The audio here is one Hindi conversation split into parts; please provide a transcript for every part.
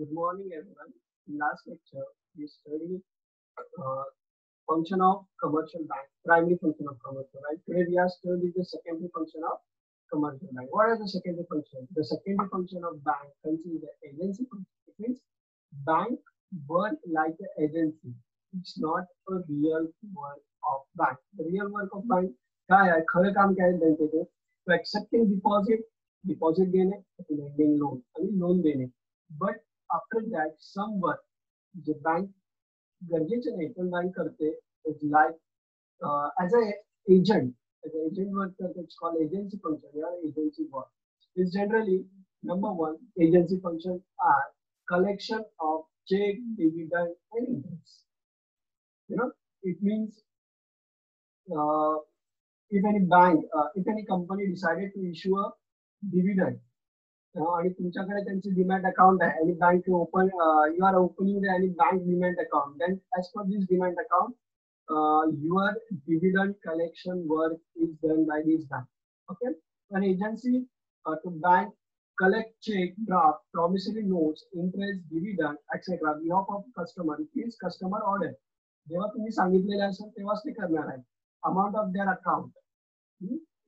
Good morning, everyone. In last lecture, we studied uh, function of commercial bank, primary function of commercial bank. Today we are studying the secondary function of commercial bank. What are the secondary function? The secondary function of bank consists the agency function. It means bank work like an agency. It's not a real work of bank. The real work of bank काय आहे खरं काम काय बँकेचं टू एक्सेप्टिंग डिपॉझिट डिपॉझिट देणे लेंडिंग लोन आणि लोन देणे but after that some work J bank गरजेचे नाही पण बँक करते like as a agent as an agent work it's called agency function or agency work. Is generally number one agency function are collection of check, dividend, and interest. You know, it means uh, if any bank, uh, if any company decided to issue a dividend, आणि अकाउंट है आणि ओपन यू आर ओपनिंग आणि bank demat account then as per this demat account your dividend collection work is done by this bank okay आणि agency to bank collect cheque draft promissory notes interest dividend etcetera behalf of customer please customer order जेव्हा तुम्ही सांगितलेले amount of their account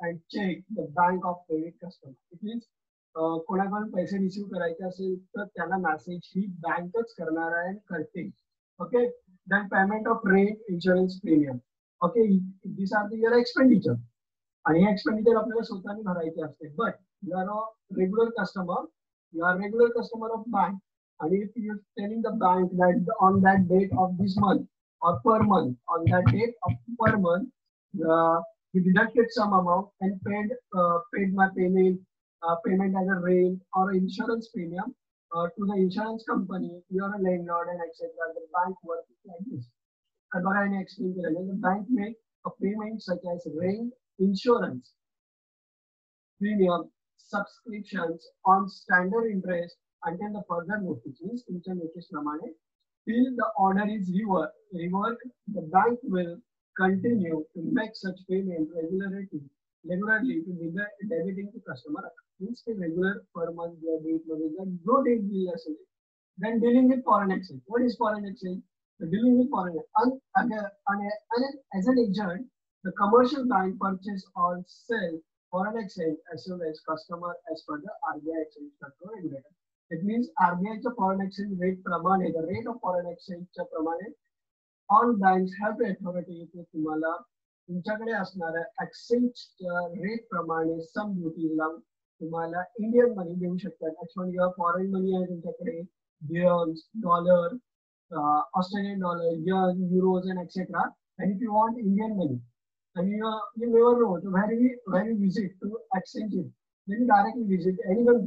and cheque the bank of credit customer It means कोणाकडून पैसे रिसीव्ह करायचे असेल तर त्याला मेसेज ही बँकच करणार आहे करते okay then payment of rate insurance premium okay this are your expenditure आणि हे एक्सपेंडिचर आपल्याला स्वतःने भरायचे असते but you are a regular customer you are regular customer of bank आणि if you telling the bank that on that date of this month or per month on that date of per month you deducted some amount and paid uh, paid my payment uh, payment as a rate or insurance premium uh, to the insurance company, you are a landlord and etc. The bank works like this. And what I explain to you, the bank make a payment such as rent, insurance, premium, subscriptions on standard interest until the further notice means future notice pramane till the order is reworked, reworked, the bank will continue to make such payment regularly regularly to be debiting to customer account. means the regular per month their date money no date bill as then dealing with foreign exchange what is foreign exchange the dealing with foreign and, and, and, and as an agent the commercial bank purchase or sell foreign exchange as well as customer as per the RBI exchange control regulator it means RBI चा foreign exchange rate प्रमाणे the rate of foreign exchange च्या प्रमाणे ऑन बँक्स हॅव अथॉरिटी इथे तुम्हाला तुमच्याकडे असणाऱ्या एक्सचेंज रेट प्रमाणे सम ड्युटीला तुम्हाला इंडियन मनी देऊ शकतात ऍक्च्युअली युअर फॉरेन मनी आहे तुमच्याकडे dears dollar Australian dollar yen euros and etcetera and if you want Indian money आणि you uh, you never know to where you, where you visit to exchange it. Bank you directly visit anyone's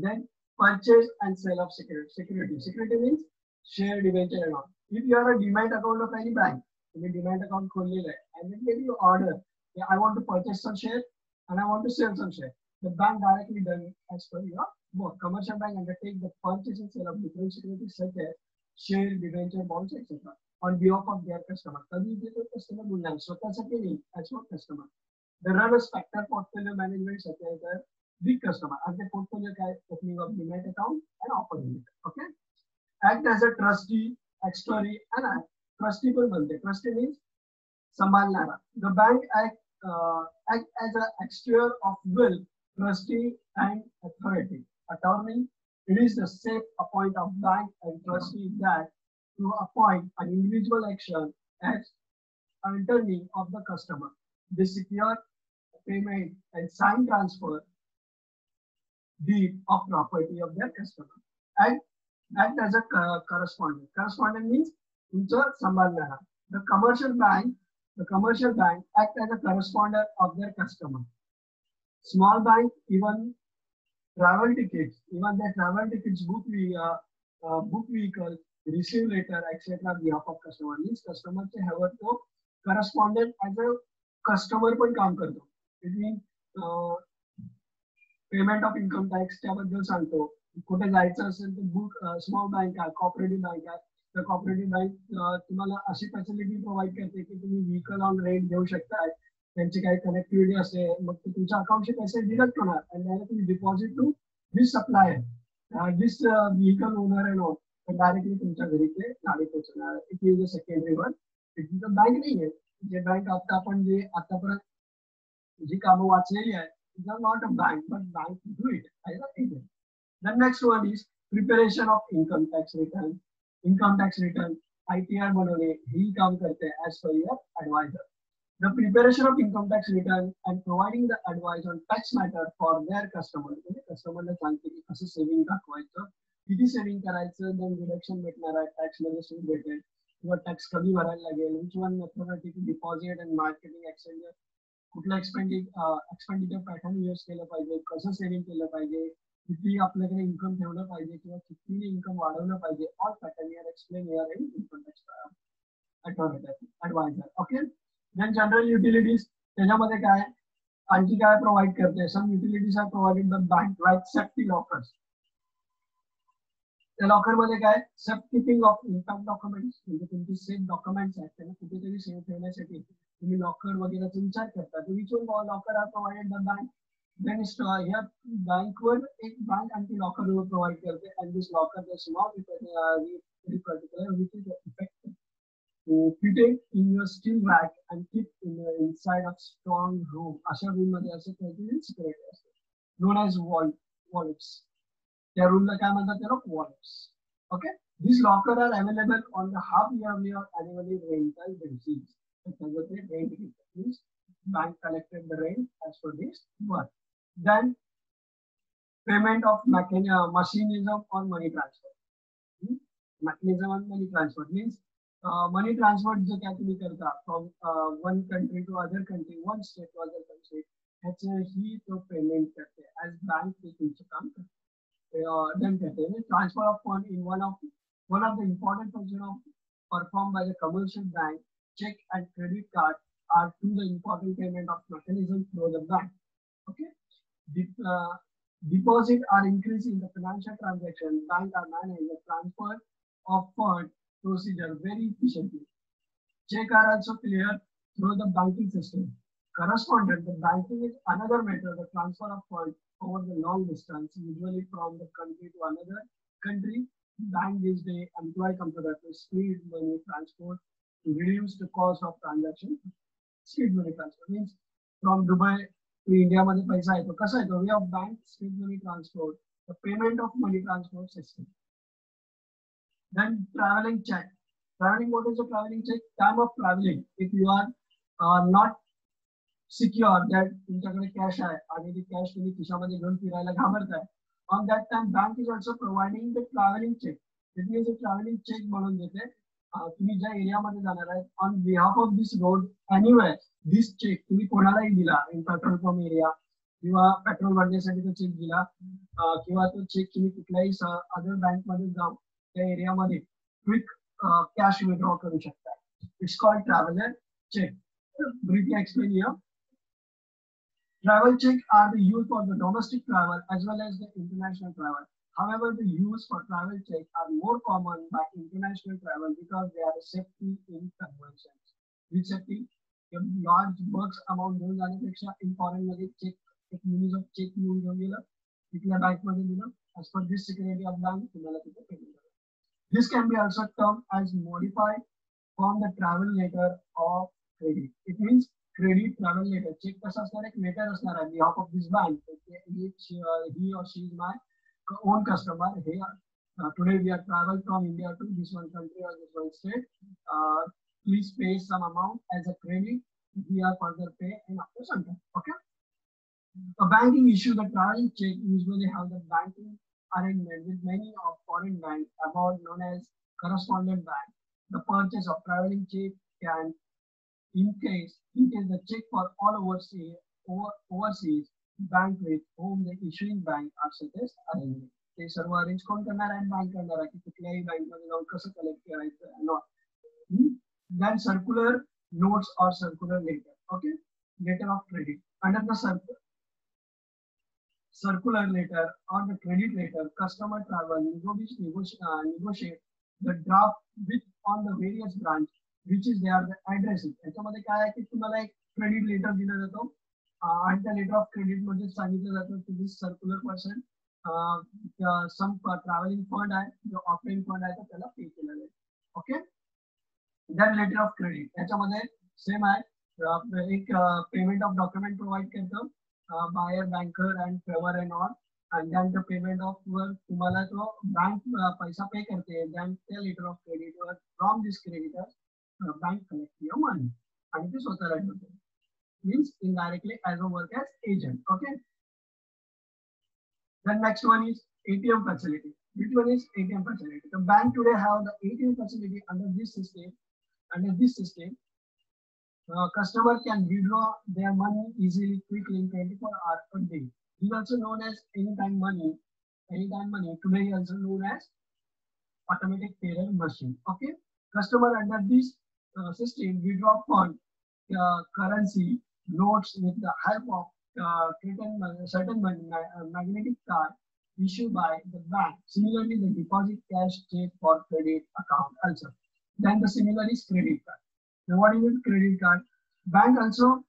bank, purchase and sale of security. Security. Security means share, debenture, and all. If you are a demat account of any bank, you demat account खोललेला आहे and then maybe you order, yeah, I want to purchase some share and I want to sell some share. The bank directly done as per your work. Commercial bank undertake the purchase and sale of different securities such as share, debenture, bonds, etc. on behalf of their customer. कधी ते customer बोलणार स्वतःसाठी नाही as for customer. The run a spectre portfolio management such as the big customer. And the portfolio काय opening of demat account and opening it. Okay. Act as a trustee, actuary, and a trustee पण बनते. Trustee means सांभाळणारा. The bank act uh, act as an actuary of will, trustee, and authority. Attorney, it is the safe appoint of bank and trustee that to appoint an individual action as attorney of the customer. They secure payment and sign transfer deed of property of their customer and act as a correspondent. Correspondent means तुमचं सांभाळणारा. The commercial bank, the commercial bank act as a correspondent of their customer. Small bank, even travel tickets, even the travel tickets book we uh, uh, book vehicle, receive letter, etc. behalf of customer means customer चे हवं तो correspondent as a customer पण काम करतो. It means uh, payment of income tax त्याबद्दल सांगतो. कुठे जायचं बुक स्मॉल बँक आहे कॉपरेटिव्ह बँक आहे. तर कॉपरेटिव्ह बँक तुम्हाला अशी फॅसिलिटी प्रोव्हाइड करते की तुम्ही व्हीकल ऑन रेंट घेऊ शकताय. त्यांची काही कनेक्टिव्हिटी असेल, मग ते तुमच्या पैसे डिडक्ट होणार. आणि directly deposit to this supplier this vehicle owner and all तर डायरेक्टली तुमच्या घरी ते गाडी पोहोचणार it is a secondary one it is a bank नाही आहे जे बँक आता आपण जे आतापर्यंत जी कामं वाचलेली आहेत These are not a bank, but bank do it as an agent. The next one is preparation of income tax return. Income tax return, ITR बनवणे ही काम करते as per your advisor. The preparation of income tax return and providing the advice on tax matter for their customer. म्हणजे कस्टमरला सांगते की कसं सेव्हिंग दाखवायचं किती सेव्हिंग करायचं देन डिडक्शन भेटणार आहे टॅक्स मध्ये सुरू भेटेल किंवा टॅक्स कमी भरायला लागेल which one methodic deposit and marketing exchange कुठलं एक्सपेंडि एक्सपेंडिचर पॅटर्न यूज़ केलं पाहिजे कसं सेव्हिंग केलं पाहिजे किती आपल्याकडे इन्कम ठेवलं पाहिजे किंवा किती इन्कम वाढवलं पाहिजे all pattern your explain your in income tax adviser okay then general utilities त्याच्यामध्ये काय आणखी काय प्रोव्हाइड करते some utilities are provided by bank like safety lockers locker मध्ये काय safe keeping of impact documents म्हणजे तुमचे सेफ़ डॉक्युमेंट्स आहेत त्यांना कुठेतरी सेव्ह ठेवण्यासाठी तुम्ही लॉकर वगैरेचा विचार करता. तर which locker are provided the bank then ह्या बँकवर एक बँक आणखी लॉकर प्रोव्हाइड करते. And this locker the small particular which is effect fitted in your steel rack and keep in inside of strong room अशा रूम मध्ये असं काहीतरी सिक्युरिटी असते. Known as wall wallets त्या रूमला काय म्हणतात त्याला vaults okay this locker are available on the half yearly or annually rental basis त्याचं ते रेंट घेतात means bank collected the rent as per this work then payment of mechanism on money transfer mechanism on money transfer means uh, money transfer जो काय तुम्ही करता from uh, one country to other country one state to other country ह्याचं ही तो पेमेंट करते ऍज बँक ते तुमचं काम करते uh. Transfer of fund in one of one of the important functions performed by the commercial bank, check and credit card are two the important payment of mechanism through the bank. Okay. Dep uh, deposit are increasing the financial transaction, bank are managing the transfer of fund procedure very efficiently. Check are also clear through the banking system correspondent, the banking is another method, the transfer of funds over the long distance, usually from the country to another country. Bank is the employee computer to speed money transport to reduce the cost of transaction. Speed money transfer means from Dubai to India, money paisa hai. kasa hai? We have bank speed money transport, the payment of money transport system. Then traveling check. Traveling, what is a traveling check? Time of traveling. If you are uh, not secure that तुमच्याकडे कॅश आहे. आणि ती कॅश तुम्ही खिशामध्ये घेऊन फिरायला घाबरताय. On that time bank is also providing the travelling cheque it travelling cheque म्हणून देते. तुम्ही ज्या एरियामध्ये जाणार आहे on behalf of this road anyway this cheque तुम्ही कोणालाही दिला. इन पेट्रोल पंप एरिया किंवा पेट्रोल भरण्यासाठी तो चेक दिला. किंवा तो चेक तुम्ही कुठल्याही अदर बँकमध्ये जाऊन त्या एरियामध्ये क्विक कॅश विड्रॉ करू शकता. It's called traveller cheque briefly explain. Travel check are the used for the domestic travel as well as the international travel. However, the use for travel check are more common by international travel because they are a safety in conversions. With safety, large bucks amount घेऊन जाण्यापेक्षा in foreign मध्ये check एक मिनिट ऑफ चेक घेऊन घेऊन गेलं तिथल्या बँक मध्ये दिलं as per this security of bank तुम्हाला तिथे payment This can be also termed as modified from the travel letter of credit. It means credit travel letter. Check कसा असणार एक letter असणार आहे behalf of this bank. He, uh, he or she is my own customer. Hey, uh, today we are travel from India to this one country or this one state. Uh, please pay some amount as a credit. We are further pay in after some time. Okay. A banking issue, the traveling check usually have the banking arrangement with many of foreign banks about known as correspondent bank. The purchase of traveling check can, in case, in case the check for all overseas, over, overseas bank with whom the issuing bank are such as arrangement. ते सर्व अरेंज कोण करणार आहे बँक करणार आहे की कुठल्याही बँक मध्ये जाऊन कसं कलेक्ट करायचं not then circular notes or circular letter okay letter of credit under the circular circular letter or the credit letter customer travel negotiate, uh, negotiate the draft with on the various branch Which is their address याच्यामध्ये काय आहे की तुम्हाला एक क्रेडिट लेटर दिला जातो. आणि त्या लेटर ऑफ क्रेडिटमध्ये सांगितलं जातं की this circular person some travelling fund आहे जो ऑफलाईन फंड आहे तर त्याला पे केला जाईल. Okay then letter of credit याच्यामध्ये सेम आहे. एक पेमेंट ऑफ डॉक्युमेंट प्रोव्हाइड करतो. Buyer banker and traveller and all आणि दॅन द पेमेंट ऑफ वर तुम्हाला तो बँक पैसा पे करते. दॅन त्या letter of credit were from this creditor uh, bank collect your money and it is authorized. Means indirectly as a work as agent. Okay. The next one is ATM facility. Which one is ATM facility? The bank today have the ATM facility under this system. Under this system, uh, customer can withdraw their money easily, quickly, 24 hours per day. He also known as anytime money, anytime money. Today also known as automatic teller machine. Okay, customer under this uh, system withdraw fund, uh, currency, notes with the help of uh, certain, certain magnetic card issued by the bank. Similarly, the deposit cash check for credit account also. Then the similar is credit card. Now, what is credit card? Bank also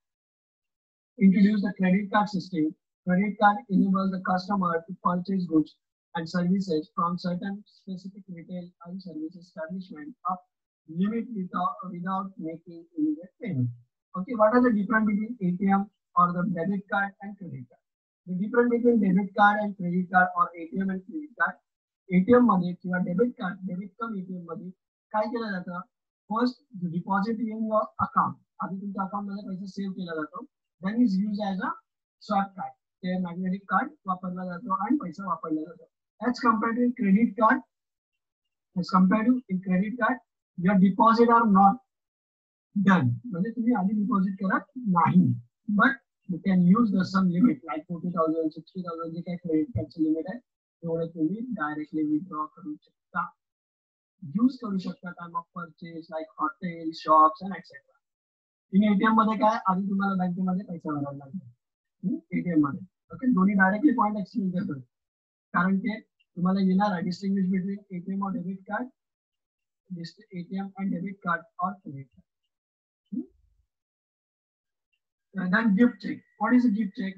introduced the credit card system. Credit card enables the customer to purchase goods and services from certain specific retail and service establishment up limit without, without making immediate payment. Okay, what are the difference between ATM or the debit card and credit card? The difference between debit card and credit card or ATM and credit card, ATM मध्ये किंवा debit card debit cum ATM मध्ये काय केलं जातं first deposit in your account आधी तुमच्या अकाउंट मध्ये पैसे सेव्ह केला जातो then is use as a swap card ते मॅग्नेटिक कार्ड वापरला जातो आणि पैसा वापरला जातो as compare to credit card as compare to in credit your deposit are not done म्हणजे तुम्ही आधी डिपॉझिट करत नाही। But you can use the some limit like forty thousand sixty thousand जे काही क्रेडिट कार्डचे लिमिट आहे तेवढं तुम्ही डायरेक्टली विथड्रॉ करू। शकता यूज़ करू शकता time of purchase like hotel shops and etcetera in ATM मध्ये काय आधी तुम्हाला बँकेमध्ये पैसा भरायला लागेल एटीएम मध्ये। ओके दोन्ही डायरेक्टली पॉईंट एक्सचेंज करतो कारण ते तुम्हाला येणार डिस्टिंग्विश बिटवीन एटीएम और debit card this ATM and debit card or credit card. Hmm? Uh, then gift check. What is a gift check?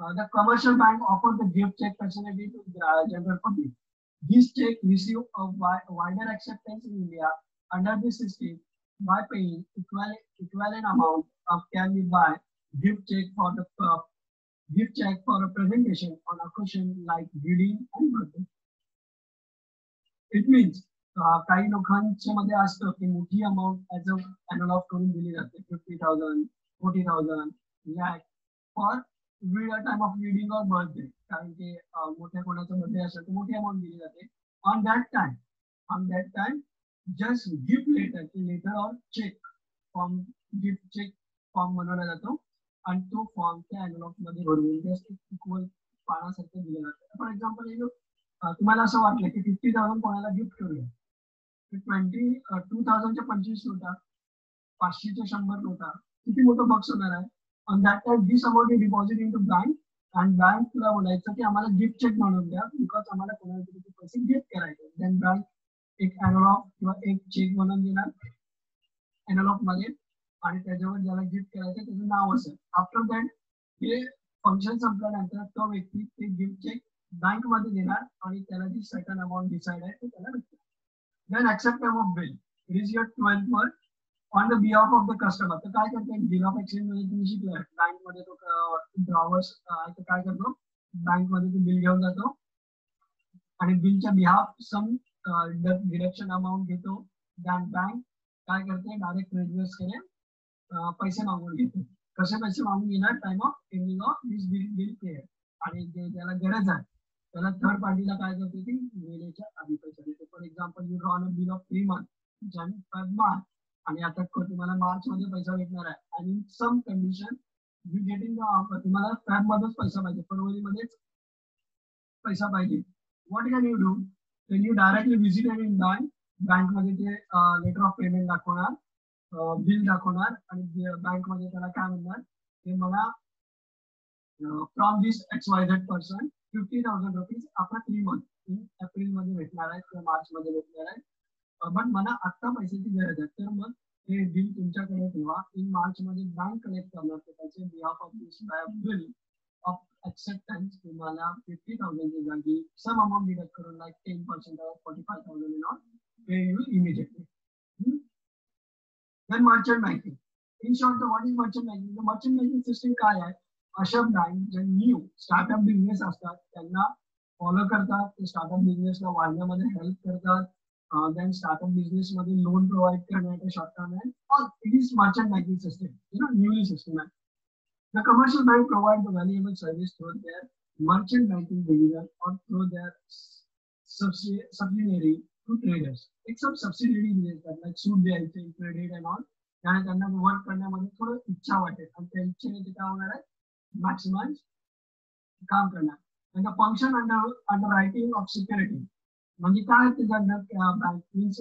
Uh, the commercial bank offers the gift check facility to the general public. This check receives a wider acceptance in India under this system by paying equivalent, equivalent amount of can be buy gift check for the uh, gift check for a presentation on a question like reading and birthday. It means काही लोकांच्या मध्ये असतं की मोठी अमाऊंट ऍज अ अॅनॉलॉग करून दिली जाते fifty thousand forty thousand lakh for time of reading or birthday कारण की मोठ्या कोणाचा बर्थडे असेल तर मोठी अमाऊंट दिली जाते. On that time on that time just gift letter letter or cheque form gift cheque form बनवला जातो. आणि तो फॉर्म त्या अॅनलॉगमध्ये भरवून जस्ट इक्वल पानासारखं दिलं जातं. फॉर एक्झाम्पल तुम्हाला असं वाटलं की फिफ्टी थाउजंड कोणाला गिफ्ट करूया? ट्वेंटी टू थाउजंडच्या पंचवीस नोटा पाचशेच्या शंभर नोटा किती मोठं बॉक्स होणार आहे? On that time this amount you deposit into bank आणि बँक तुला बोलायचं की आम्हाला गिफ्ट चेक म्हणून द्या. बिकॉज आम्हाला कोणाला तरी पैसे गिफ्ट करायचे. देन बँक एक अॅनॉलॉग किंवा एक चेक म्हणून देणार. अॅनॉलॉगमध्ये. आणि त्याच्यावर ज्याला गिफ्ट करायचं त्याचं नाव असेल. आफ्टर दॅट हे फंक्शन संपल्यानंतर तो व्यक्ती ते गिफ्ट चेक बँकमध्ये देणार आणि त्याला जी सर्टन अमाऊंट डिसाइड आहे ते त्याला भेटणार then accept time of bill. It is your 12th month on the behalf of the customer. तर काय करते बिल ऑफ एक्सचेंजमध्ये तुम्ही शिकलाय. बँकमध्ये तो ड्रॉवर्स काय करतो? बँकमध्ये तो बिल घेऊन जातो. आणि बिलच्या बिहाफ सम डिडक्शन अमाऊंट घेतो. दॅन बँक काय करते डायरेक्ट क्रेडिटर्सकडे पैसे मागून घेते. कसे पैसे मागून घेणार? Time of ending of this bill bill pay आणि ज्याला त्याला गरज आहे त्याला थर्ड पार्टीला काय करते ती? वेळेच्या आधी पैसा देते for example you drawn a bill of three month January मार्च आणि आता तुम्हाला मार्च मध्ये पैसा भेटणार आहे. आणि सम कंडिशन यू गेटिंग तुम्हाला फॅब मध्येच पैसा पाहिजे. फरवरीमध्येच पैसा पाहिजे. What can you do can you directly visit and in bank बँकमध्ये ते लेटर ऑफ पेमेंट दाखवणार बिल दाखवणार आणि बँकमध्ये त्याला काय म्हणणार? ते मला from this X Y Z person fifty thousand rupees after three month in April मध्ये भेटणार आहे, किंवा मार्च मध्ये भेटणार आहे. बट मला आत्ता पैशाची गरज आहे. तर मग हे बिल तुमच्याकडे ठेवा. इन मार्च मध्ये बँक कलेक्ट करणार त्याचे behalf of this bill of acceptance तुम्हाला फिफ्टी थाउजंडची जागी सम अमाऊंट डिडक्ट करून like ten percent forty five thousand not pay you immediately then merchant banking in short what is merchant banking merchant banking system काय आहे? अशा बँक न्यू स्टार्टअप त्यांना फॉलो करतात, ते स्टार्टअप वाढण्यामध्ये हेल्प करतात. देन स्टार्टअप बिझनेस मध्ये लोन प्रोव्हाइड करण्याचे शॉर्ट टर्म आहे. और it is merchant banking system you know newly system आहे. The commercial bank provide the valuable service through their merchant banking division or through their subsidiary to traders. एक सब सबसिडियरी देतात लाईक सूट द्यायचे क्रेडिट अँड ऑल त्यांना वर्क करण्यामध्ये थोडं इच्छा वाटेल. आणि त्या इच्छेने ते काय होणार आहे मॅक्सिमाइज काम करणार आणि function under underwriting of security म्हणजे काय त्याच्या means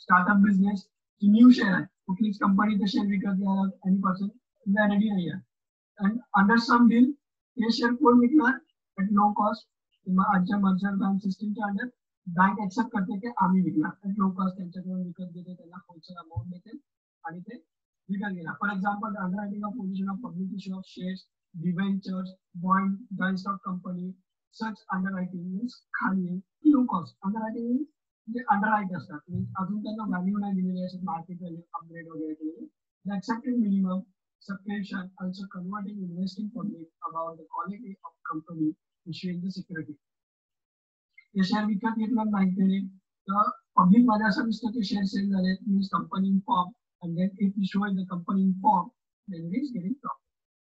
startup business new share आहे कुठलीच कंपनी ते शेअर विकत घ्यायला एनी पर्सन गॅरंटी नाही आहे and under some deal हे शेअर कोण विकणार ऍट लो कॉस्ट किंवा आजच्या मर्चंट बँक सिस्टीमच्या अंडर बँक एक्सेप्ट करते की आम्ही विकणार ऍट लो कॉस्ट त्यांच्याकडून विकत घेते त्यांना होलसेल अमाऊंट देते आणि ते विकत घेणार for example underwriting of position of public issue of shares Debentures bond joint stock company such underwriting means खाली low cost underwriting means जे अंडर राईट असतात मीन्स अजून त्यांना व्हॅल्यू नाही दिलेली असतात मार्केट व्हॅल्यू अपग्रेड वगैरे केलेली accepted minimum subscription also converting investing public about the quality of company issuing the security. हे शेअर विकत घेतलं बँकेने तर पब्लिक मध्ये असं दिसतं की शेअर सेल झाले means company inform and then if you show the company inform, then it is getting profit.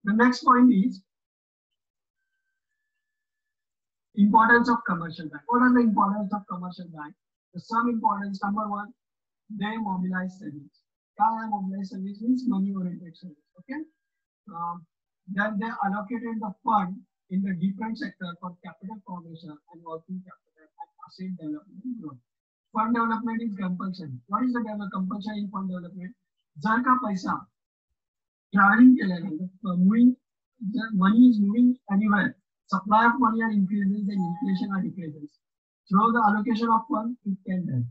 The next point is importance of commercial bank. What are the importance of commercial bank? The some importance, number one, they mobilize savings. Kaya mobilize service means money oriented service. Okay. Um, then they allocated the fund in the different sector for capital formation and working capital and asset development and growth. Fund development is compulsory. What is the develop compulsion in fund development? जर का पैसा ट्रॅव्हलिंग केलेला moving money is moving anywhere. Supply of money are increases and inflation are decreases. Through the allocation of funds, it can help.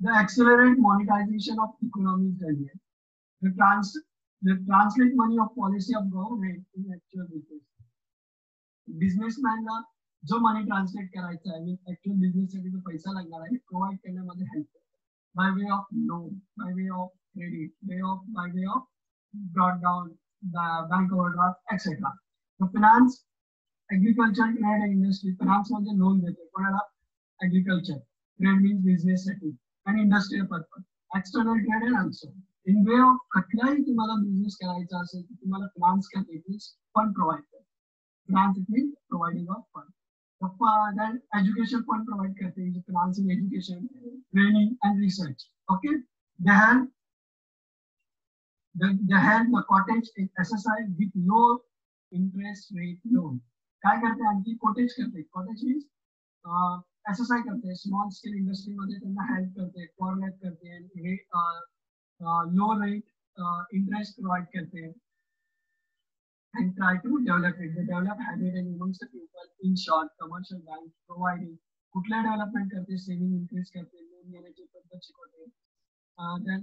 The accelerate monetization of economy is done here. The, trans the translate money of policy of government in actual business. बिझनेसमॅनला जो मनी ट्रान्सलेट करायचा आहे ऍक्च्युअल बिझनेस साठी जो पैसा लागणार आहे प्रोव्हाइड करण्यामध्ये हेल्प करतो by way of loan by way of credit way of by way of broad down bank overdraft etcetera finance agriculture trade and industry finance मध्ये लोन देते कोणाला ऍग्रिकल्चर ट्रेड मीन्स बिझनेस साठी आणि industrial purpose external trade and also in way of कुठलाही तुम्हाला बिझनेस करायचा असेल तर तुम्हाला फिनान्स करते फंड प्रोव्हाइड करते. Finance it means providing of fund. Then education fund provide करते financing education, training and research. Okay, they have the, they have the cottage SSI with low interest rate loan. काय करते आणखी कोटेज करते कॉटेज मीन्स आय करते स्मॉल स्केल इंडस्ट्री मध्ये त्यांना हेल्प करते हैं फॉरवर्ड करते rate low rate interest provide करते हैं and try to develop it. They develop habit and amongst the people. In short, commercial banks providing कुठल्या डेव्हलपमेंट करते सेव्हिंग इन्क्रीज करते लोन घेण्याची पद्धत शिकवते देन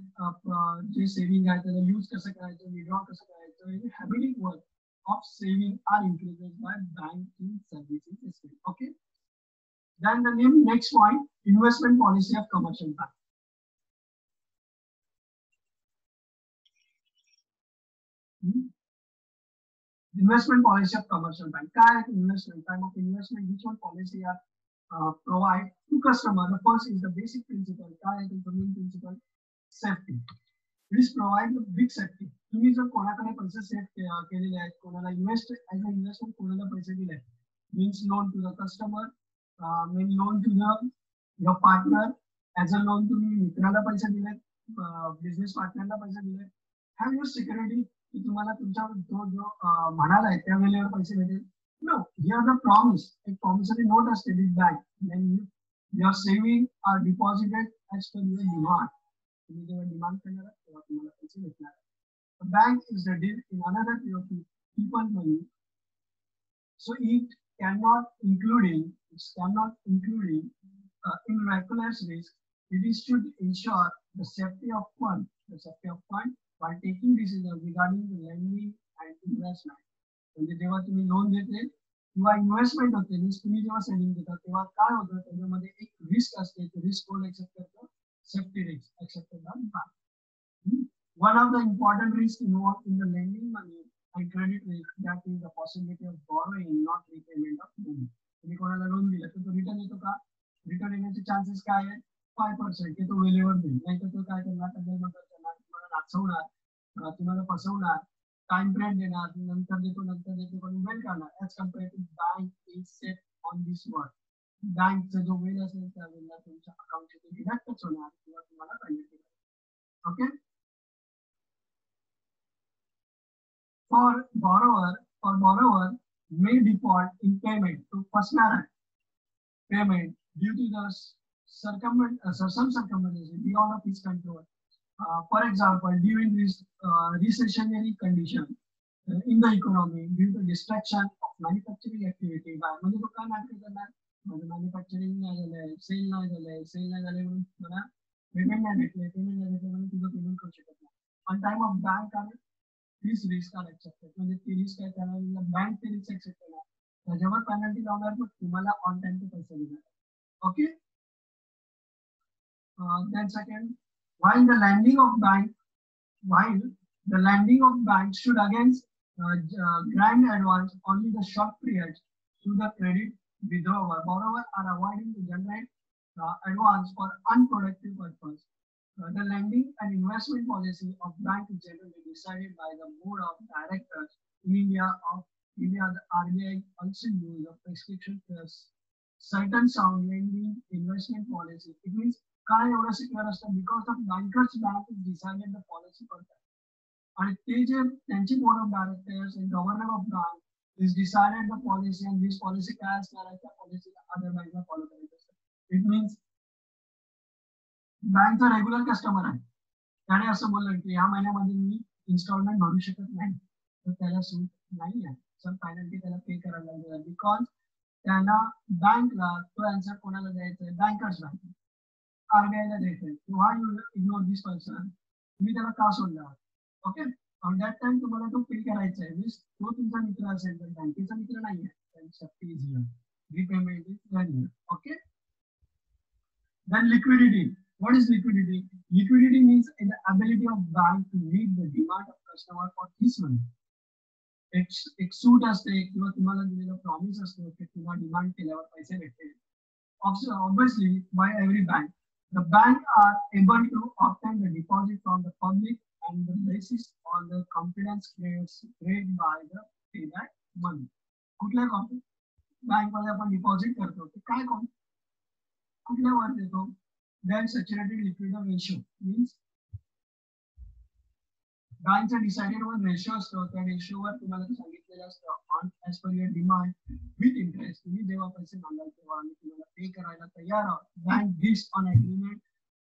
जे सेव्हिंग आहे त्याला यूज कसं करायचं विड्रॉ कसं करायचं हॅबिटिक work of saving are increases by banking services system okay then the name next point investment policy of commercial bank hmm? investment policy of commercial bank. Kind investment, time of investment, which one policy are uh, provide to customer. The first is the basic principle. Kind the main principle, Safety Please provide big safety तुम्ही जर कोणाकडे पैसे सेफ केलेले आहेत कोणाला इन्व्हेस्ट ऍज अ इन्व्हेस्टमेंट कोणाला पैसे दिले means loan to the customer mean loan to the partner as a loan तुम्ही मित्राला पैसे दिले बिझनेस पार्टनरला पैसे दिले हॅव युअर सिक्युरिटी की तुम्हाला तुमच्या जो जो uh, म्हणाला आहे त्या वेळेवर पैसे भेटेल. नो हिअर द प्रॉमिस एक प्रॉमिसरी नोट असते with bank your saving are deposited as per your demand तुम्ही जेव्हा डिमांड करणार तेव्हा तुम्हाला पैसे भेटणार bank is the deal in another people money so it cannot including it cannot including uh, in regulars risk it is to ensure the safety of fund the safety of fund while taking decisions regarding the lending and investment म्हणजे जेव्हा तुम्ही लोन देते किंवा इन्व्हेस्टमेंट होते मीन्स तुम्ही जेव्हा सेव्हिंग देता तेव्हा काय होतं त्याच्यामध्ये एक रिस्क असते रिस्क कोण एक्सेप्ट करतो सेफ्टी रिस्क एक्सेप्ट करतात One of the important risks involved in the lending money and credit risk that is the possibility of borrowing, not repayment of loan. तुम्ही कोणाला लोन दिलं तर तो रिटर्न येतो का रिटर्न येण्याचे चान्सेस काय आहेत फाय पर्सेंट की तो वेळेवर देईल नाही तर तो काय करणार त्याच्यानंतर करणार तुम्हाला नाचवणार तुम्हाला फसवणार टाइम पिरियड देणार नंतर देतो नंतर देतो पण वेळ काढणार as compare to bank is set on this word बँकचा जो वेळ असेल त्या वेळेला तुमच्या अकाउंटचे डिडक्टच होणार किंवा तुम्हाला penalty okay for borrower for borrower may default in payment to personal payment due to the circumvent uh, some circumstances beyond of his control. Uh, for example, during this uh, recessionary condition uh, in the economy due to distraction of manufacturing activity by म्हणजे तो काय करणार माझं मॅन्युफॅक्चरिंग नाही झालंय सेल नाही झालंय सेल नाही झालंय म्हणून मला पेमेंट नाही पेमेंट नाही म्हणून तुझं पेमेंट करू शकत नाही ऑन टाइम ऑफ़ बँक आणि तीस रिस्क आर म्हणजे ती रिस्क आहे बँक ते रिस्क करणार त्याच्यावर पेनल्टी लावणार मग तुम्हाला ऑन टाइम ते पैसे देणार okay then second while the lending of bank while the lending of bank should again uh, uh, withdrawer borrower are avoiding to generate uh, advance for unproductive purpose Uh, the lending and investment policy of bank is generally decided by the board of directors in India of India. The RBI also use a prescription plus certain sound lending investment policy. It means काय एवढं सिक्युअर असतं because of bankers bank is decided the policy करतात आणि ते जे त्यांची board of directors and governor of bank is decided the policy and this policy काय असणार आहे त्या पॉलिसीला अदर बँकला फॉलो करायचं असतं इट मीन्स बँकचा रेग्युलर कस्टमर आहे त्याने असं बोललं की या महिन्यामध्ये मी इन्स्टॉलमेंट भरू शकत नाही. तर त्याला सूट नाही आहे. सर पेनल्टी त्याला पे करायला लागेल बिकॉज़ त्यांना बँकला तो आन्सर कोणाला द्यायचा आहे? बँकर्स आरबीआयला द्यायचं आहे. किंवा यू इग्नोर दिस पर्सन तुम्ही त्याला का सोडला? ओके ऑन दॅट टाइम तुम्हाला तो पे करायचा आहे मीन्स तो तुमचा मित्र असेल तर बँकेचा मित्र नाही आहे safety is here repayment is here okay then liquidity What is liquidity? Liquidity means the ability of bank to meet the demand of customer for his money. एक एक सूट असते किंवा तुम्हाला दिलेलं प्रॉमिस असतो की तुम्हाला डिमांड केल्यावर पैसे भेटतील obviously by every bank the bank are able to obtain the deposit from the public and the basis on the confidence create by the pay that money कुठल्या बँकमध्ये आपण डिपॉझिट करतो. ते काय कोण कुठल्यावर देतो then saturated liquidity ratio. Means बँकचा डिसाइडेड वर रेशो असतो. त्या रेशोवर तुम्हाला सांगितलेलं असतं. On as per your demand with interest तुम्ही जेव्हा पैसे मागाल तेव्हा आम्ही तुम्हाला पे करायला तयार आहोत. बँक दिस ऑन अग्रीमेंट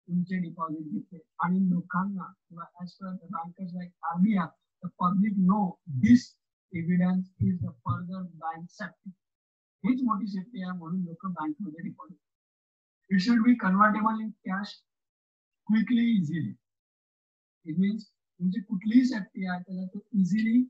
तुमचे डिपॉझिट घेते आणि लोकांना, किंवा as per bankers like RBI the public know this evidence is the further bank safety हीच मोठी सेफ्टी आहे म्हणून लोक बँकमध्ये deposit it should be convertible in cash quickly, easily. It means म्हणजे कुठलीही सेफ्टी आहे, त्याला तो इझिली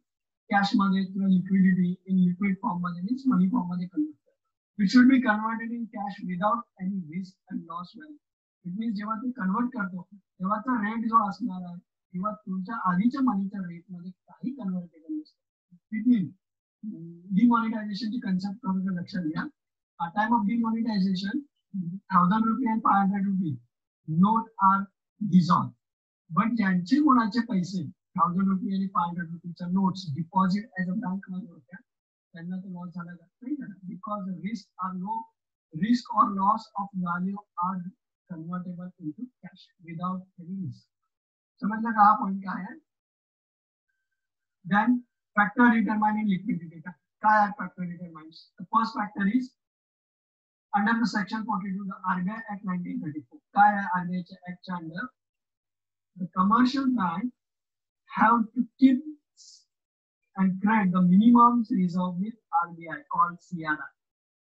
कॅश मध्ये किंवा लिक्विडिटी इन लिक्विड फॉर्म मध्ये मीन्स मनी फॉर्म मध्ये कन्वर्ट करतो it should be converted in cash without any risk and loss wealth it means जेव्हा ते कन्वर्ट करतो रेट जो असणार आहे, किंवा तुमच्या आधीच्या मनीच्या रेट मध्ये काही डिमॉनिटायझेशनची कन्सेप्ट थोडं लक्षात घ्या. टाइम ऑफ़ डिमॉनिटायझेशन थाउजंड रुपये and five hundred rupees note are dissolve but ज्यांचे कोणाचे पैसे थाउजंड रुपये आणि five hundred रुपीजच्या notes deposit as a bank मध्ये होत्या, त्यांना तो लॉस झाला का? Because risk are no risk or loss of value are Convertible into cash without any risk समजलं का हा पॉईंट काय आहे Then factor determining liquidity. Kaya factor determines. The first factor is under the section 42, the RBI Act 1934. Kaya RBI Act under the commercial bank have to keep and create the minimum reserve with RBI called CRR.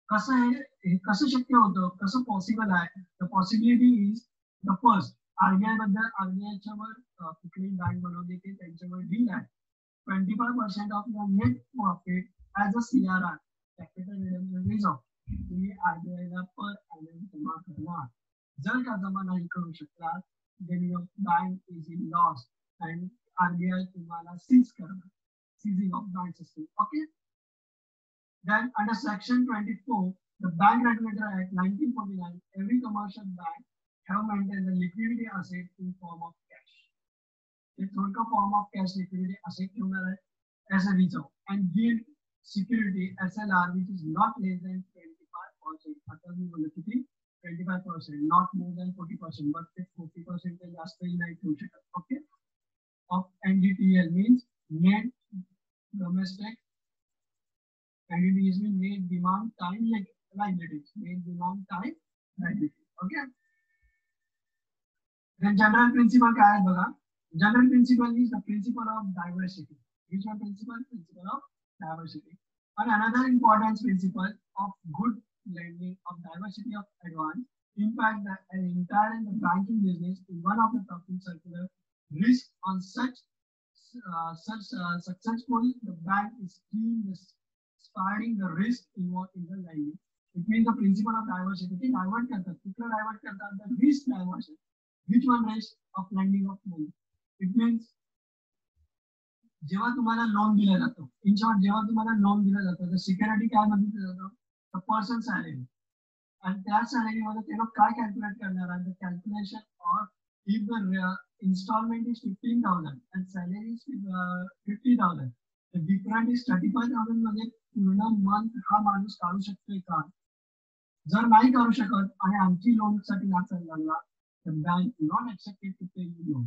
कसं हे कसं शक्य होतं? कसं पॉसिबल आहे? The possibility is the first RBI बद्दल आरबीआयच्या वर कुठलीही बँक बनवली की त्यांच्यावर डील आहे. Twenty five percent of your net profit as a C R R capital reserve तुम्ही आरबीआयला पर ॲनम जमा करणार. जर का जमा नाही करू शकला then your bank is in loss and RBI तुम्हाला सीज करणार. Seizing of bank system okay Then under section 24, the Bank Regulator Act 1949, every commercial bank have maintained the liquidity asset in form of cash. The total form of cash liquidity asset as a reserve and yield security SLR which is not less than 25%. आता मी बोलत होती 25%, not more than 40%, but 40% जास्तही नाही ठेवू शकत. Okay. Of NDTL means net domestic and it is made demand time like liabilities, made demand time liability. Okay. Then general principle काय आहे बघा general principle is the principle of diversity. Which one principle? Principle of diversity. And another important principle of good lending of diversity of advance. In fact, the entire the banking business is one of the topic circular risk on such uh, such uh, successful the bank is keen this starting the risk involved in the lending. It means the principle of diversity. ते divert करतात. कुठलं divert करतात? The risk diversion. Which one risk of lending of money? It means जेव्हा तुम्हाला लोन दिलं जातं इन शॉर्ट जेव्हा तुम्हाला लोन दिलं जातं तर सिक्युरिटी काय मध्ये जातं तर पर्सन सॅलरी आणि त्या सॅलरीमध्ये ते लोक काय कॅल्क्युलेट करणार आहे calculation of if the installment is fifteen thousand and salary is fifty thousand different is thirty five थाउजंडमध्ये पूर्ण मंथ हा माणूस काढू शकतोय का? जर नाही काढू शकत आणि आमची लोनसाठी नाचायला लागला तर bank not accepted to pay you loan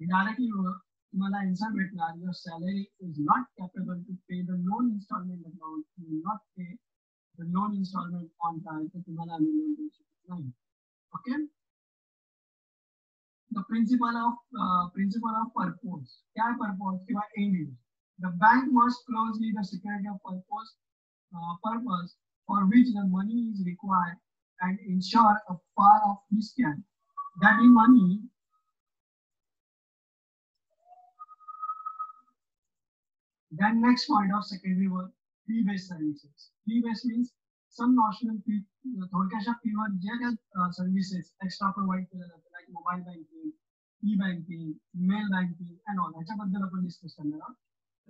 directly तुम्हाला आन्सर भेटणार your salary is not capable to pay the loan installment amount you not pay the loan installment on time तर तुम्हाला आम्ही लोन देऊ शकत नाही. Okay the principle of principle of purpose काय पर्पोज किंवा end use the bank must closely the security of purpose uh, purpose for which the money is required and ensure a far of miscan that in money then next point of secondary work fee based services fee based means some notional fee थोडक्याशा fever जे काही सर्व्हिसेस एक्स्ट्रा प्रोव्हाइड केल्या जातात like mobile banking e banking mail banking and all ह्याच्याबद्दल आपण डिस्कस करणार आहोत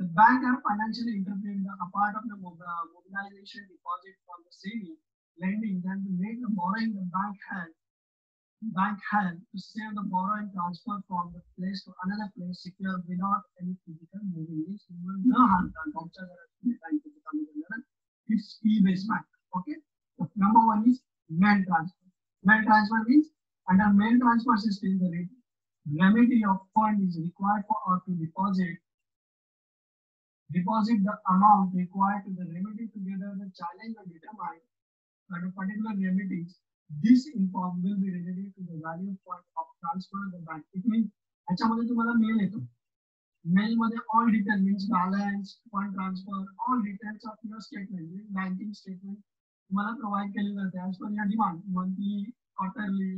the bank are financially intervened a part of the mobilization deposit from the saving, lending, then to make the borrowing the bank had bank had to save the borrow and transfer from the place to another place secure without any physical moving means no harm it's fee based bank. Okay. The number one is mail transfer. Mail transfer means under mail transfer system the remedy of fund is required for or to deposit deposit the amount required to the remedy together the challenge or determine that a particular remedies this inform will be related to the value point of transfer of the bank. It means ह्याच्यामध्ये तुम्हाला मेल येतो मेल मध्ये all detail means balance fund transfer all details of your statement banking statement तुम्हाला प्रोव्हाइड केले जाते as per your demand monthly quarterly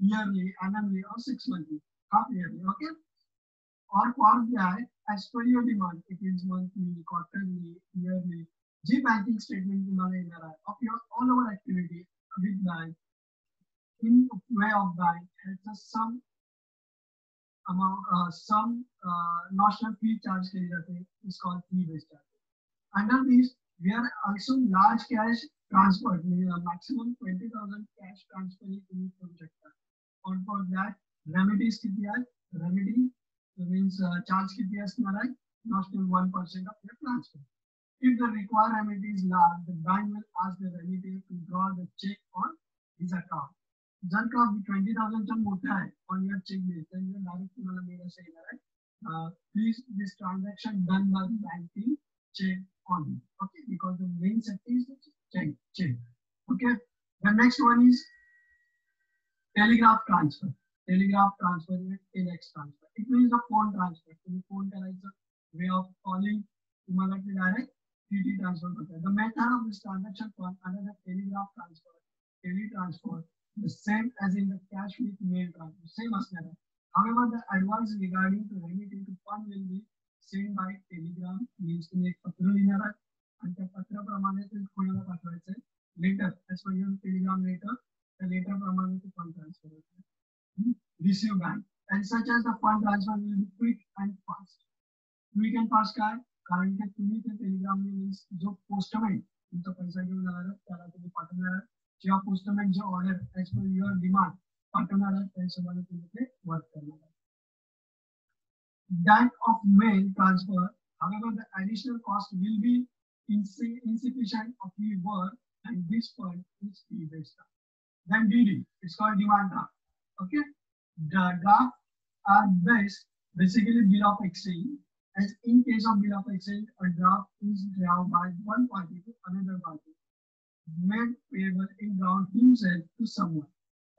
yearly annually और six monthly half yearly okay और for that as per your demand it is monthly quarterly yearly जी बँकिंग स्टेटमेंट तुम्हाला येणार आहे of your all over activity with bank in way of bank has a some amount uh, some uh, national fee charge के लिए is called fee based charge. Under this, we are also large cash transfer, meaning a maximum 20,000 cash transfer in project. And for that, remedies किती आहेत? Remedy means uh, charge किती असणार आहे? National 1% of your transfer. If the required remedy is large, the bank will ask the remedy to draw the check on his account. जर का ट्वेंटी थाउजंडच्या मोठा आहे ऑन युअर चेक बेस तर डायरेक्ट मेल असं येणार आहे uh, please this transaction done by the banking check only. Okay, because the main setting is check check. Okay, the next one is telegraph transfer. Telegraph transfer is telex transfer. It means the phone transfer. तुम्ही phone करायचं way of calling तुम्हाला ते direct TT transfer करतात. The method of this transaction for another telegraph transfer, tele transfer, the same as in the cash with mail transfer. Same असणार आहे. However, the advice regarding to remitting to fund will be sent by telegram means तुम्ही एक पत्र लिहिणार आहात आणि त्या पत्राप्रमाणे ते कोणाला पाठवायचं letter as per your telegram letter त्या लेटर प्रमाणे ते फंड ट्रान्सफर होते receive bank and such as the fund transfer will be quick and fast quick and fast काय कारण की तुम्ही ते टेलिग्राम मीन्स जो पोस्टमॅन तुमचा पैसा घेऊन जाणार आहे त्याला तुम्ही पाठवणार आहात किंवा postman J order as per your demand पाठवणार आहात त्या हिशोबाने तुम्ही ते वर्क करणार आहात that of mail transfer, however, the additional cost will be insufficient of the work and this point is fee based. Then DD, it's called demand draft. Okay, the draft are based basically bill of exchange. As in case of bill of exchange, a draft is drawn by one party to another party, made payable in drawn himself to someone.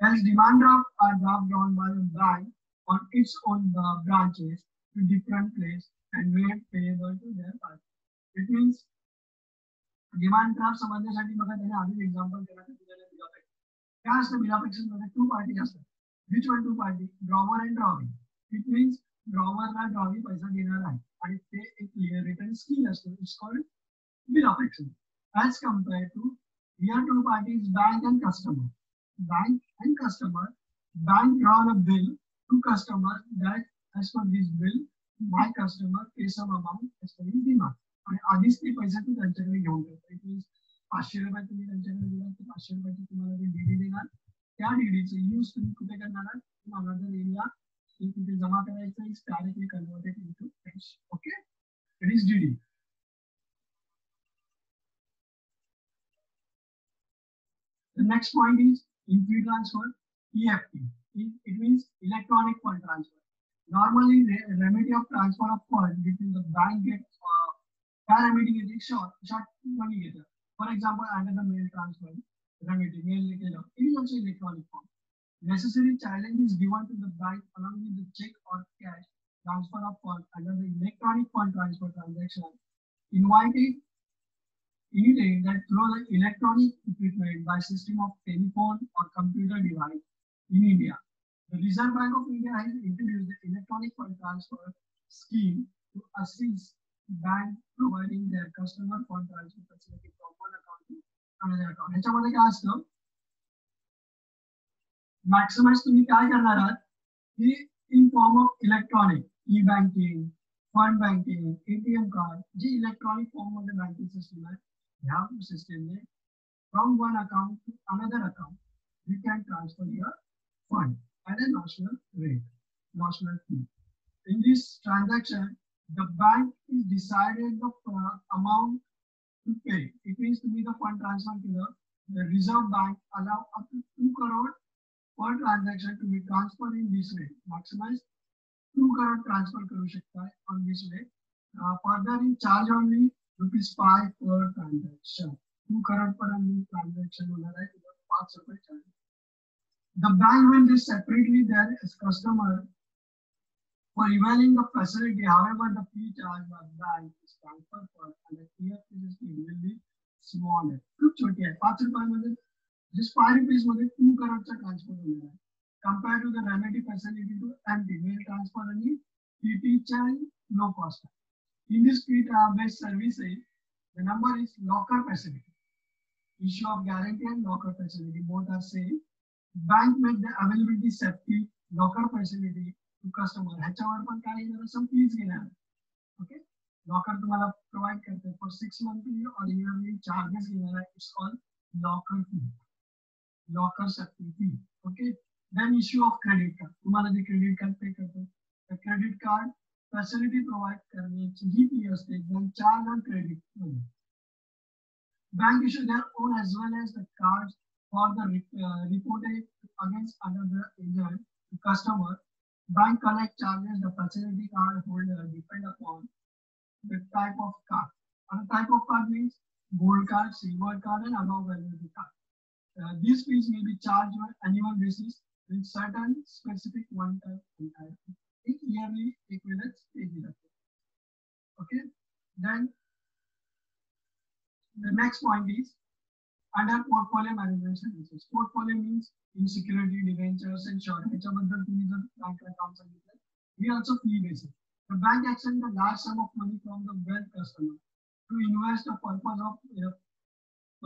As demand draft are draft drawn by the bank on its own uh, branches to different place and made payable to their party. It means demand draft समजण्यासाठी बघा त्याने आधी एक्झाम्पल केलं तर दिलेलं बिल ऑफ काय असतं बिल ऑफ मध्ये टू पार्टी असतात which one two party drawer and drawee it means ड्रॉवरला drawee पैसा देणार आहे आणि ते एक रिटर्न स्कील असतो it's called bill of action as compare to here two parties bank and customer bank and customer bank drawn a bill to customer that as per this bill, my customer pays some amount as per his demand. आणि आधीच ते पैसे तू त्यांच्याकडे घेऊन ठेवतो इट मीन्स पाचशे रुपये तुम्ही त्यांच्याकडे दिला तर पाचशे रुपयाची तुम्हाला ते डीडी देणार त्या डीडीचे यूज तुम्ही कुठे करणार आहात अनदर एरिया तिथे जमा करायचं is directly converted into cash okay it is DD The next point is in fee transfer, EFT. It means electronic fund transfer. Normally, the remedy of transfer of funds between the bank gets uh, remedy is short, short money getter. For example, under the mail transfer, remedy, mail it is also electronic form. Necessary challenge is given to the bank along with the check or cash transfer of funds under the electronic fund transfer transaction. Invited indicating that through the electronic equipment by system of telephone or computer device in India. The Reserve Bank of India has introduced the electronic fund transfer scheme to assist bank providing their customer fund transfer facility from one account in electronic e banking fund banking ATM card ji electronic form मध्ये बँकिंग सिस्टम आहे ह्या सिस्टमने from one account to another account you can transfer your fund a national rate, national fee. In this transaction, the bank is decided the uh, amount to pay. It means to me the fund transfer to the, the Reserve Bank allow up to 2 crore per transaction to be transferred in this way. Maximize 2 crore transfer karu shakta hai on this way. Uh, further in charge only rupees 5 per transaction. 2 crore per transaction होणार आहे 5 रुपये charge. The bank will list separately their customer for evaluating the facility. However, the charged by the bank is transferred for and the EFT scheme will be smaller. खूप छोटी आहे पाच रुपयामध्ये just five rupees मध्ये two करोडचा ट्रान्सफर होणार आहे compared to the remedy facility to MT mail transfer आणि PT charge no cost. In this fee based services, the number is locker facility. Issue of guarantee and locker facility both are same. bank make the availability safety locker facility customer ह्याच्यावर पण काय येणार फीज घेणार ओके लॉकर तुम्हाला प्रोव्हाइड करते. फॉर सिक्स मंथली और इयरली चार्जेस घेणार आहे. It's called locker fee locker safety fee okay then issue of credit card तुम्हाला जे क्रेडिट कार्ड पे करतो तर क्रेडिट कार्ड फॅसिलिटी प्रोव्हाइड करण्याची ही फ़ी असते. एकदम charge on credit bank issue their own as well as the card the uh, reported against another agent customer. Bank collect charges the facility card holder depend upon the type of card. And the type of card means gold card, silver card, and above value card. Uh, these fees may be charged on annual basis with certain specific one-time. In yearly equivalence pay Okay, then the next point is under portfolio management services. Portfolio means in security, debentures, and short. ह्याच्याबद्दल तुम्ही जर bank account सांगितलं, we also fee basis. The bank accepts a large sum of money from the wealth customer to invest the purpose of uh,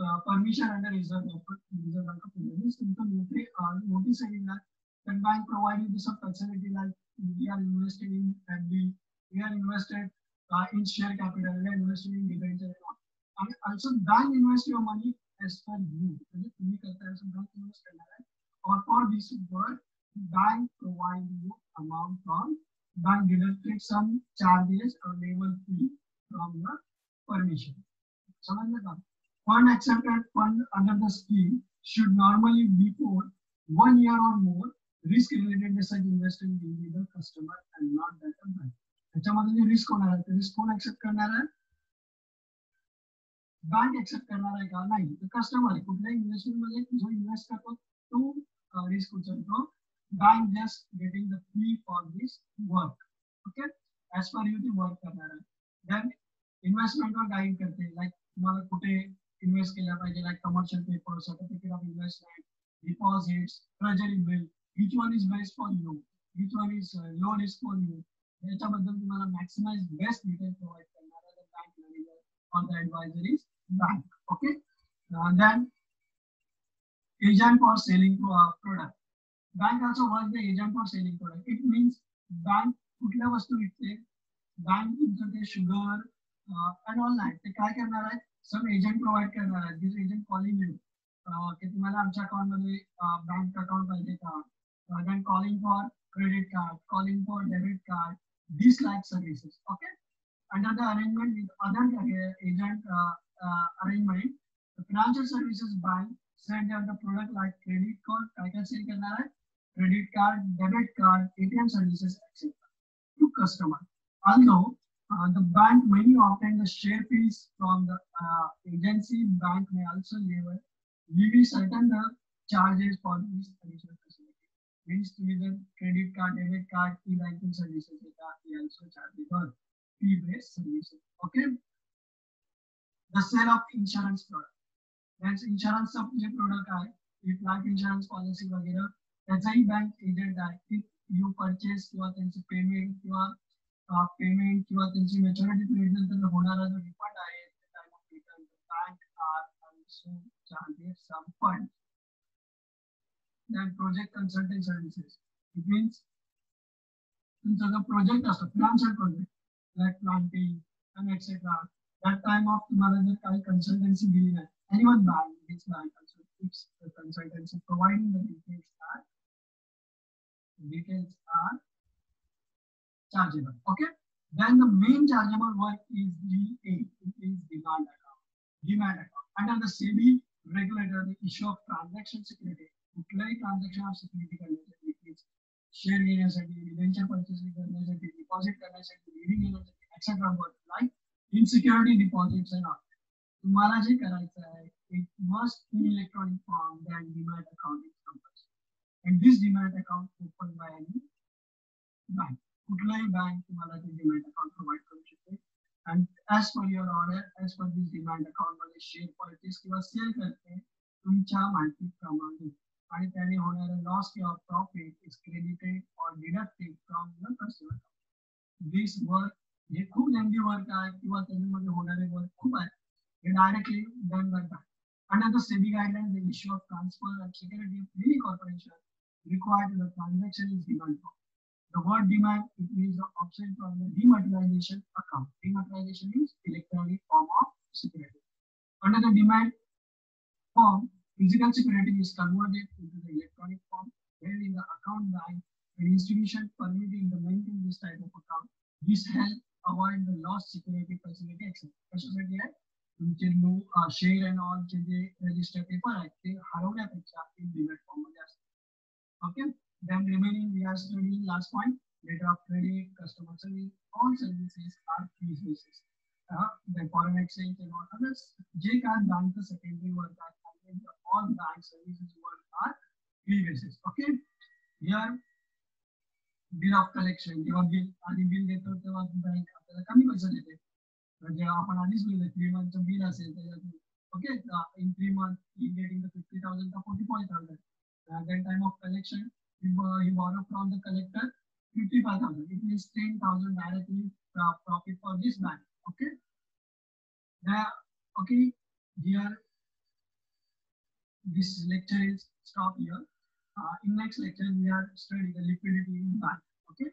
uh, permission under Reserve Bank Reserve Bank of India. Means तुमचं मोठे notice सांगितलं, then bank provide you some facility like we are invested in FD, we are invested uh, in share capital, we are invested in debenture and all. And also bank invest your money as per you. म्हणजे तुम्ही असं bank invest करणार आहे. Or for this work, bank provide you amount from bank deducted some charges or level fee from the permission. समजलं का? Fund accepted fund under the scheme should normally be for one year or more risk related investment will be the customer and not that of bank. त्याच्यामध्ये जे रिस्क होणार आहे रिस्क कोण ऍक्सेप्ट करणार आहे बँक एक्सेप्ट करणार आहे का नाही. तर कस्टमर आहे. कुठल्याही इन्व्हेस्टमेंट मध्ये जो इन्व्हेस्ट करतो तो रिस्क उचलतो. Bank just getting the fee for this work okay as per you ती वर्क करणार आहे. देन इन्व्हेस्टमेंटवर गाईड करते. लाईक तुम्हाला कुठे इन्व्हेस्ट केला पाहिजे? Like commercial paper certificate of investment deposits treasury bill one is best for you? Which one is uh, low risk for you? याच्याबद्दल तुम्हाला मॅक्सिमाइज बेस्ट डिटेल प्रोव्हाइड करणारा the bank manager or the advisor Is bank okay then agent for selling to a product bank also works the agent for selling product it means bank कुठल्या वस्तू विकते बँक तुमचं ते शुगर अँड ऑल नाही ते काय करणार आहे सम एजंट प्रोव्हाइड करणार आहे दिस एजंट कॉलिंग यू की तुम्हाला आमच्या अकाउंट मध्ये बँक अकाउंट पाहिजे का then calling for credit card, calling for debit card, these like services. Okay. Under the arrangement with other uh, agent uh, arrangement, the financial services bank send out the product like credit card, I can say credit card, debit card, ATM services, etc. to customer. Although uh, the bank may obtain the share fees from the uh, agency, bank may also level levy certain the charges for these additional facilities. means a credit card, debit card, e-banking services we also charge for fee-based services. Okay. The sale of insurance product. That's insurance जे product आहे, if life insurance policy वगैरे त्याचाही bank agent आहे. If you purchase किंवा त्यांचे payment किंवा payment किंवा त्यांची maturity period नंतर होणारा जो refund आहे, the time of return, the bank are also charges some funds. that project consulting services. It means तुमचा जो प्रोजेक्ट असतो financial project like planting and etc. That time of the manager, the consultancy giving. Anyone buy this buy consultancy, the consultancy providing the details are details are chargeable. Okay. Then the main chargeable one is DA, it is demand account. Demand account. Under the SEBI regulator, the issue of transaction security, utility transaction of security condition, share gain as venture purchase as deposit as a leading as etc. Like security deposits and all तुम्हाला जे करायचं आहे it must in electronic form then demat account is compulsory and this demat account open by any bank कुठलाही बँक तुम्हाला ते डिमॅट अकाउंट प्रोव्हाइड करू शकते. And as per your order as per this demat account मध्ये शेअर परचेस किंवा सेल करते, तुमच्या माहितीप्रमाणे. आणि त्याने होणारा लॉस किंवा profit is credited or deducted from the customer this work हे खूप लेंदी वर्क आहे किंवा त्याच्यामध्ये होणारे वर्क खूप आहे हे डायरेक्टली डन करतात the SEBI guidelines, the issue of transfer and security of any corporation required the transaction is demand form. The word demand it means the option from the dematerialization account. Dematerialization means electronic form of security. Under the demand form, Physical security is converted into the electronic form, wherein the account bank an institution permitting the maintain this type of account. This help avoid the lost security facility etc. कशासाठी आहे तुमचे लो शेअर अँड ऑलचे जे रजिस्टर पेपर आहेत ते हरवण्यापेक्षा इन डिमेट फॉर्म मध्ये असतात okay then Then remaining we are studying last point, data of credit, customer service, all services are fee basis. Uh, the foreign exchange and all others. J card bank the secondary work all bank services work are fee basis. Okay. bill of collection जेव्हा बिल आणि बिल देतो तेव्हा बँक आपल्याला कमी पैसे देते जेव्हा आपण आधीच बोलतो थ्री मंथचं बिल असेल त्याच्यात okay in three month he getting the fifty thousand का forty five thousand then time of collection he borrow from the collector 55,000. It means 10,000 directly uh, profit for this bank. Okay. Now, okay, here this lecture is stop here. Uh, Uh, in next lecture, we are studying the liquidity bank. Okay.